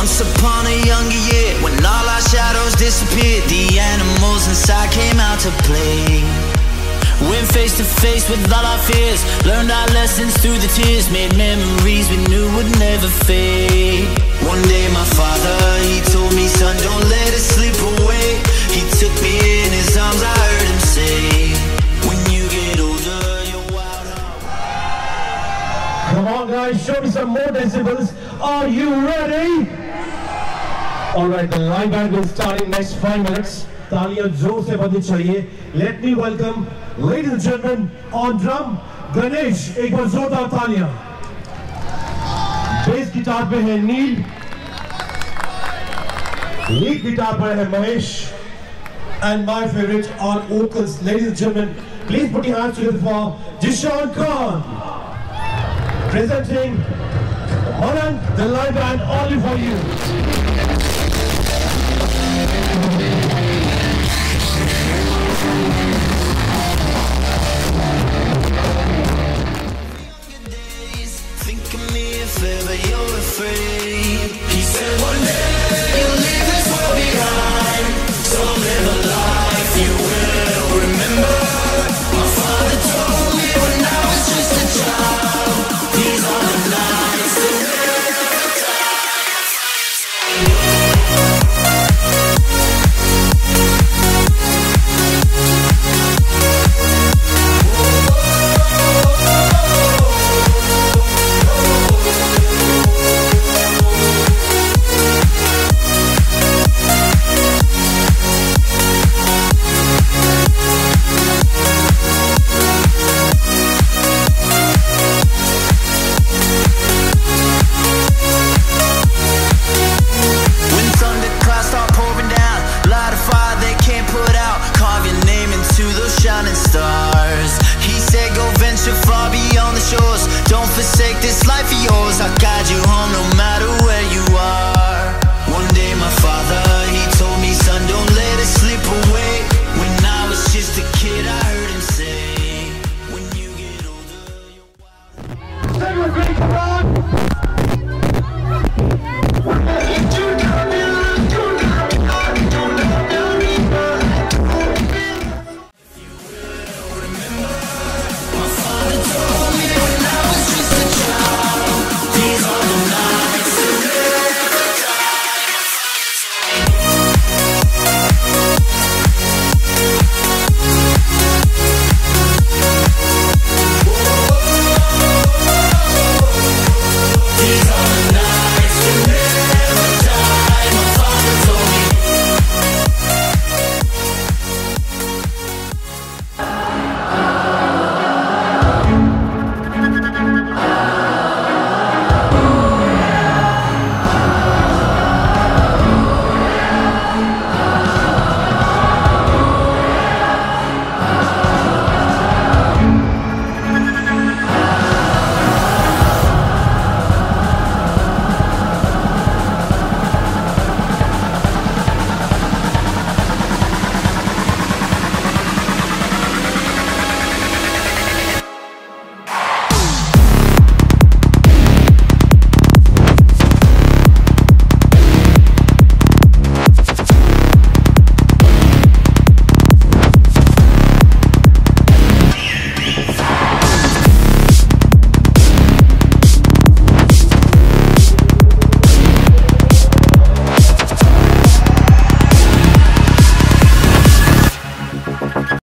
Once upon a younger year, when all our shadows disappeared, the animals inside came out to play. Went face to face with all our fears, learned our lessons through the tears, made memories we knew would never fade. One day my father, he told me, son, don't let it slip away. He took me in his arms, I heard him say, when you get older, you're. Come on, guys, show me some more decibels. Are you ready? All right, the live band will start in next five minutes. तालियां जोर से बजनी चाहिए. Let me welcome, ladies and gentlemen, on drum, Ganesh. एक बार जोरदार तालियां. Bass guitar पे है नील. लीड गिटार पर है Mahesh. And my favorite on vocals, ladies and gentlemen, please put your hands together for Jishan Khan. presenting Holland, the live band only for you. this life of yours, I'll guide you home. No